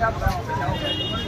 我不要，我不要。